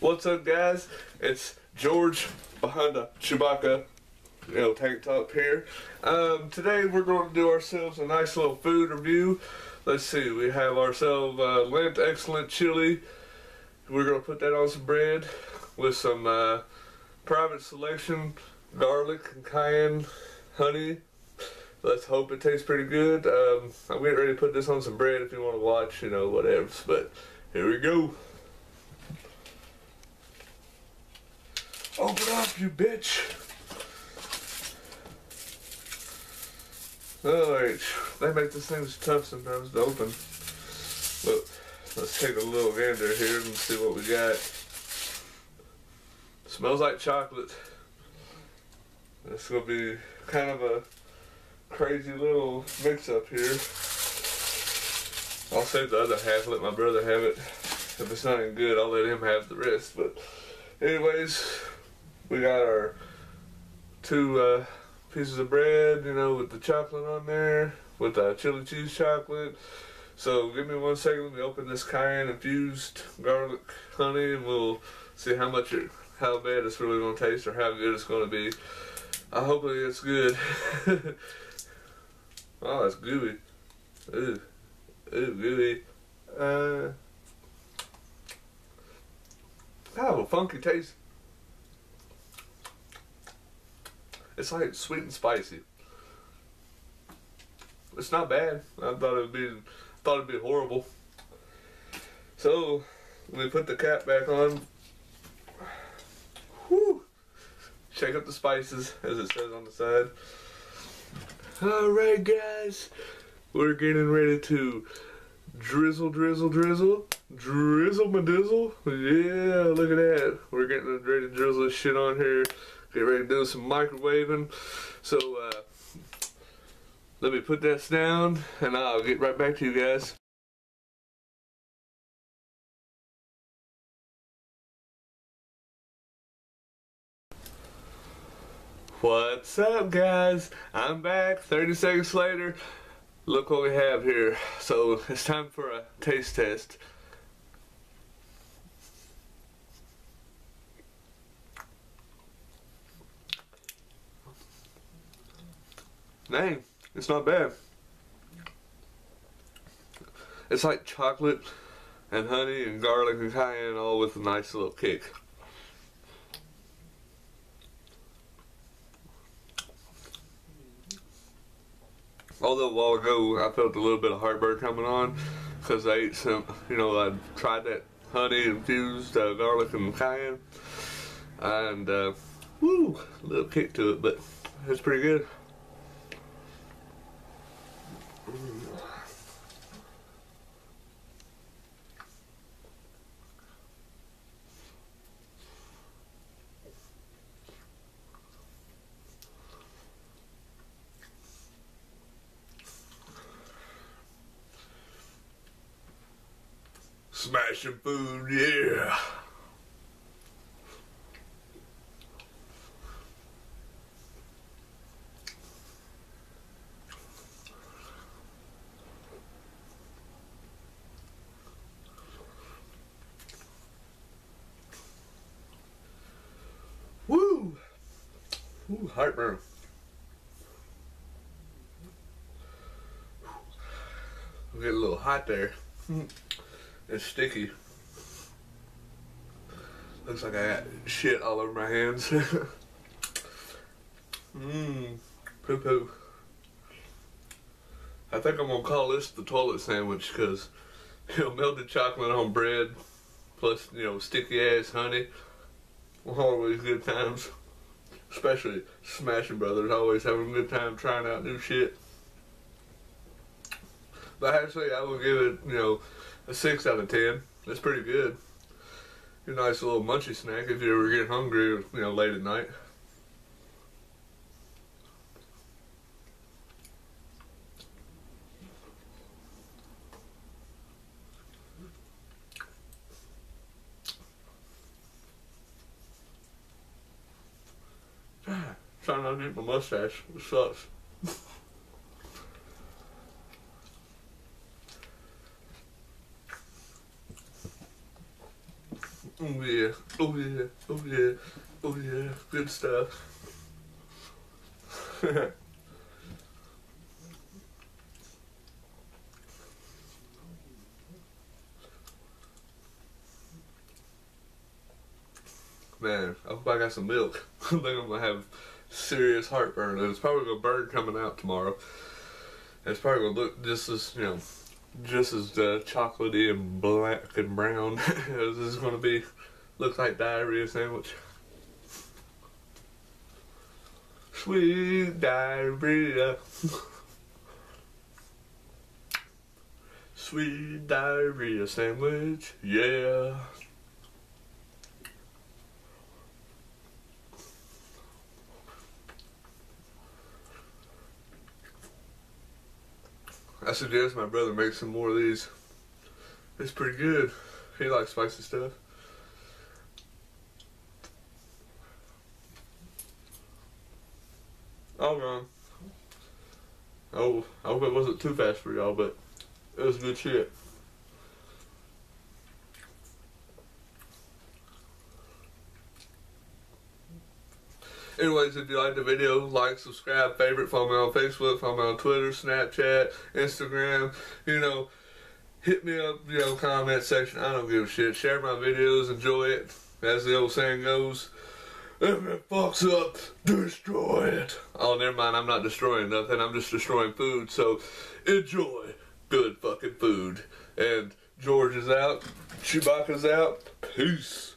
What's up, guys? It's George behind the Chewbacca, you know, tank top here. Um, today we're going to do ourselves a nice little food review. Let's see, we have ourselves uh, Lindt Excellent Chili. We're going to put that on some bread with some uh, private selection garlic and cayenne honey. Let's hope it tastes pretty good. Um, I'm getting ready to put this on some bread if you want to watch, you know, whatever. But here we go. Open up, you bitch. Alright, they make this thing tough sometimes to open. But let's take a little gander here and see what we got. Smells like chocolate. It's gonna be kind of a crazy little mix up here. I'll save the other half, let my brother have it. If it's not any good, I'll let him have the rest. But anyways, we got our two uh, pieces of bread, you know, with the chocolate on there, with the chili cheese chocolate. So give me one second, let me open this cayenne infused garlic honey and we'll see how much it, how bad it's really gonna taste or how good it's gonna be. I hopefully it's good. oh, it's gooey. Ooh, ooh, gooey. Uh, of a funky taste. It's like sweet and spicy. It's not bad. I thought it would be thought it'd be horrible. So we put the cap back on. Whew. Shake up the spices as it says on the side. Alright guys. We're getting ready to drizzle, drizzle, drizzle. Drizzle my dizzle. Yeah, look at that. We're getting ready to drizzle shit on here. Get ready to do some microwaving. So, uh, let me put this down and I'll get right back to you guys. What's up guys? I'm back 30 seconds later. Look what we have here. So it's time for a taste test. Dang, it's not bad. It's like chocolate and honey and garlic and cayenne all with a nice little kick. Although a while ago I felt a little bit of heartburn coming on because I ate some, you know, I tried that honey infused uh, garlic and cayenne and uh, woo, a little kick to it, but it's pretty good. Smashing food, yeah. Woo! Ooh, heartburn. We get a little hot there. Hmm. It's sticky. Looks like I got shit all over my hands. Mmm, poo poo. I think I'm gonna call this the toilet sandwich because, you know, melted chocolate on bread plus, you know, sticky ass honey. Always good times. Especially Smashing Brothers, always having a good time trying out new shit. But actually, I will give it, you know, a 6 out of 10. That's pretty good. A nice little munchy snack if you ever get hungry, you know, late at night. Trying to eat my mustache. It sucks. Oh yeah, oh yeah, oh yeah, oh yeah, good stuff. Man, I hope I got some milk. I think I'm gonna have serious heartburn. It's probably gonna burn coming out tomorrow. It's probably gonna look just as you know, just as uh, chocolatey and black and brown as it's gonna be. Look like diarrhea sandwich. Sweet diarrhea. Sweet diarrhea sandwich, yeah. I suggest my brother make some more of these. It's pretty good. He likes spicy stuff. Oh, All gone. Oh, I hope it wasn't too fast for y'all, but it was good shit. Anyways, if you liked the video, like, subscribe, favorite, follow me on Facebook, follow me on Twitter, Snapchat, Instagram. You know, hit me up, you know, comment section. I don't give a shit. Share my videos, enjoy it. As the old saying goes, if it fucks up, destroy it. Oh, never mind. I'm not destroying nothing. I'm just destroying food. So enjoy good fucking food. And George is out. Chewbacca's out. Peace.